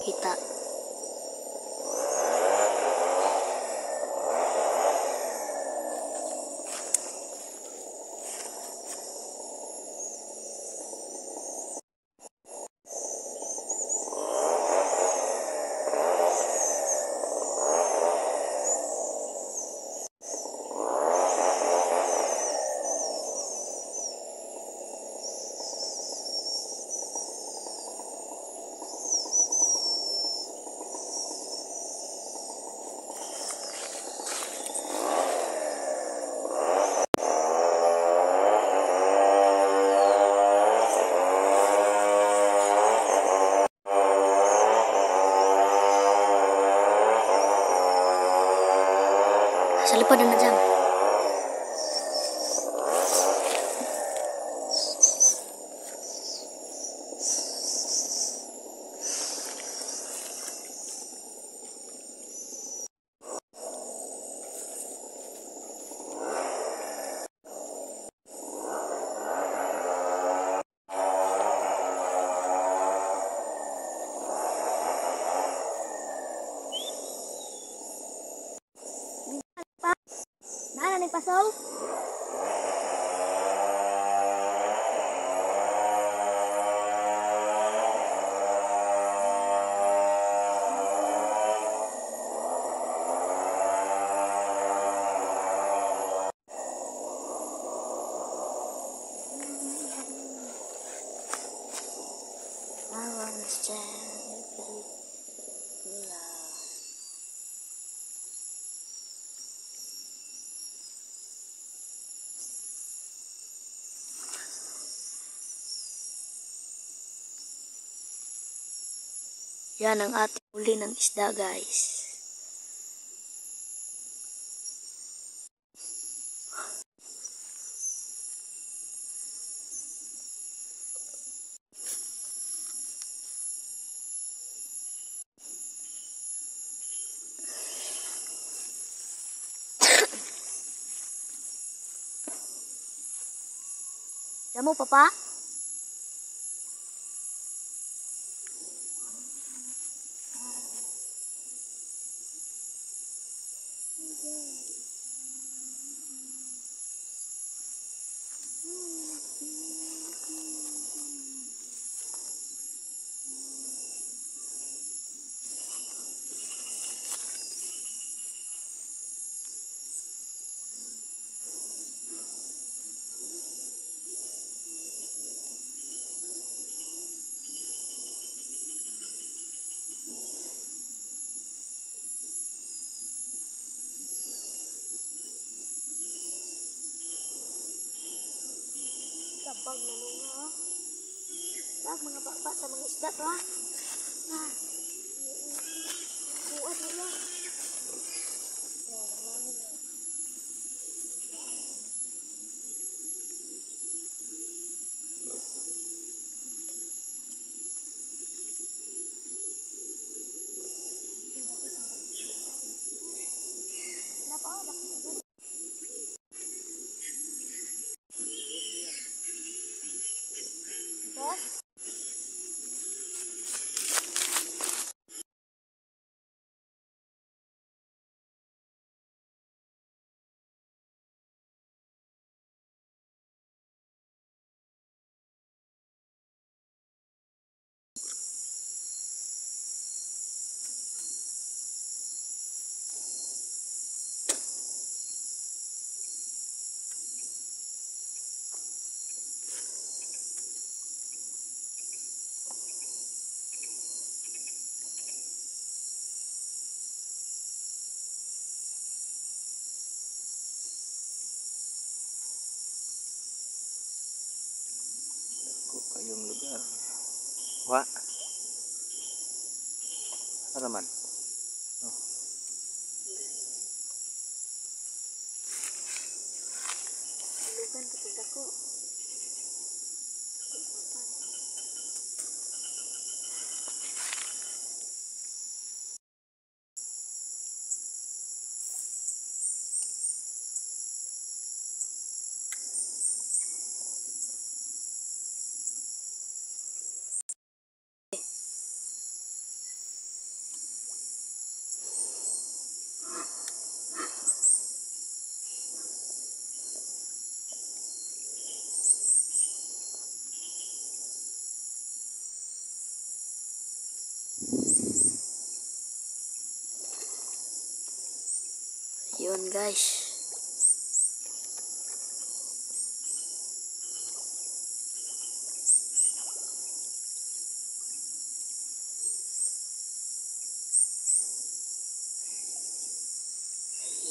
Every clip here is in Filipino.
皮的。yourself? Yan ang ating huli ng isda, guys. Mo, papa? Kapag nanunga, oh. Lag, mga bakba sa mga isda to, ha? Ah. Buat mo yan. Boss? Ko kayong lugar. Wa. Araman. Oh. Lugan katid ako. Guys.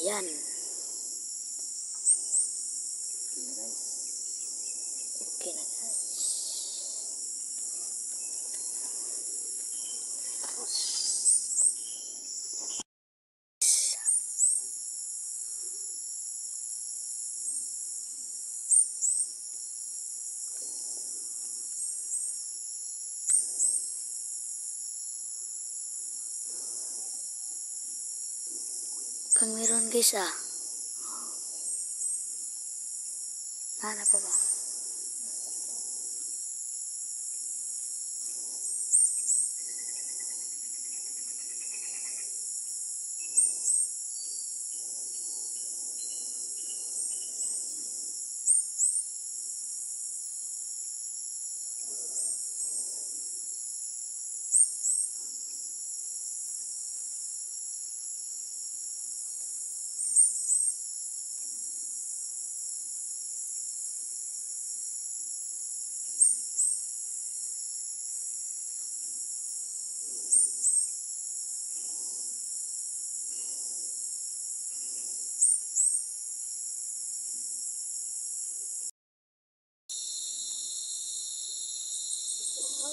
Yan. Kang meron guys ah. Nana pa ba?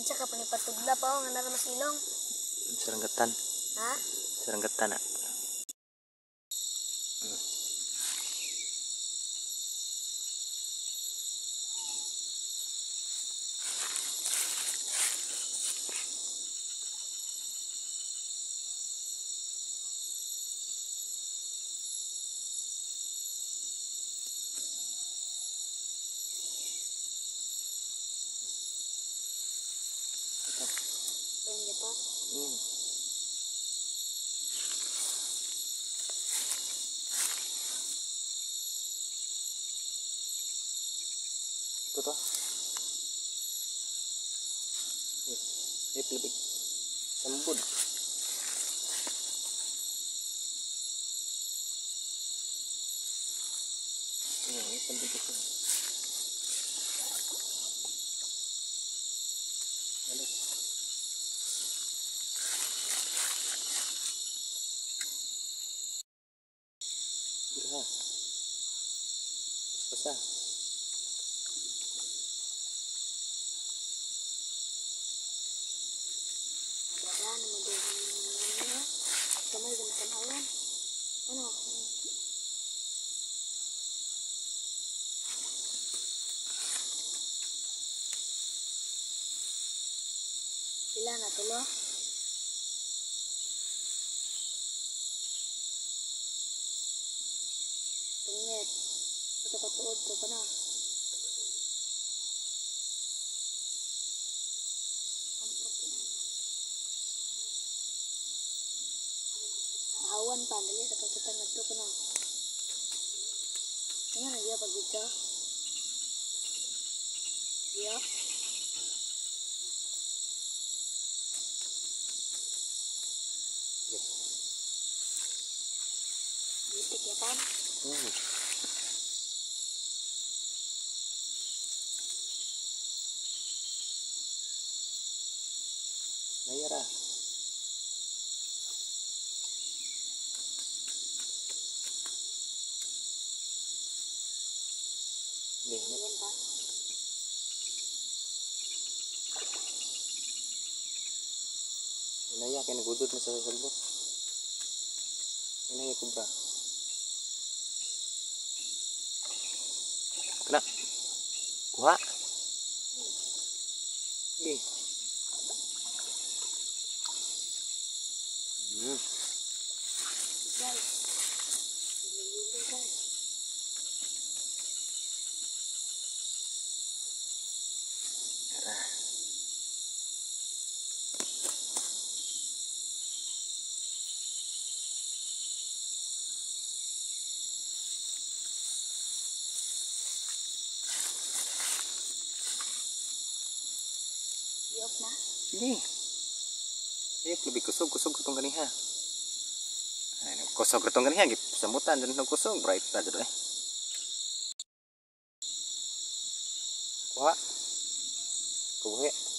Minsa ka panipatugla pa nga nara masilong. Serenggatan. Ha? Serenggatan ah. tuh hmm. tuh. Ini lebih ini penting juga. Naman din. Ano? Kamay sa matanawan. Ano? Pila na tulo? Tungit. Ito katuod to pa na. Ampot na. awan pandanya kata kita ngetuk na Tingnan na dia pag ito. Dia. Bitik ya kan? Hmm. Nah, iya, Mayra. Pa. Inaya kay nagudot na sa salbot. Inaya kubra. Kena. Kuha. Di. I-off na. Sige. Eh, lebih kusog, kusog itong ganiha. Kusog itong ganiha. Samutan dyan itong kusog. Bright na dyan eh. Kuha. Kubuhi. Butang.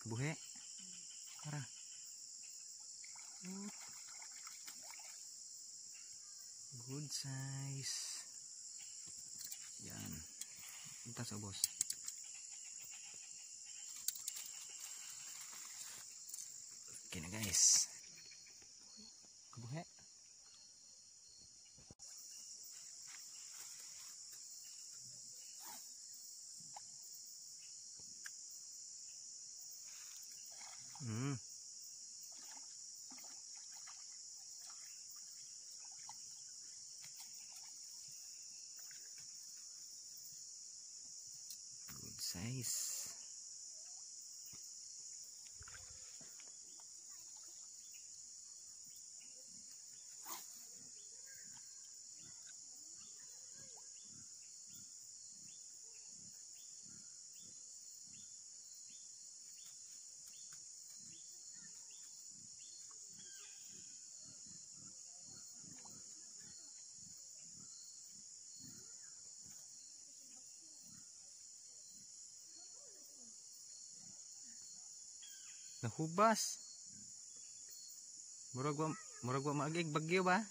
Kebuhe. Tara. Oop. Good size. Yan. Punta sa boss. Okay guys. Kebuhe. 嗯。Nahubas. Murag wa murag wa maagig bagyo ba?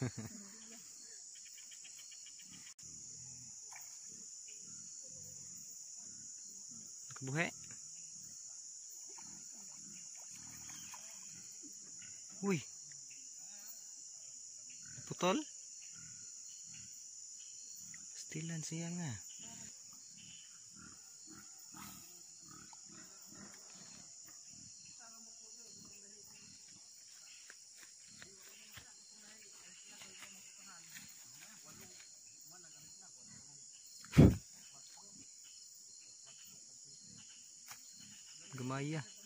Kebuhe. Uy. Putol? Stilan siya nga. Gamaya.